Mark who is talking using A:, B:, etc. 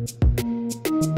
A: うん。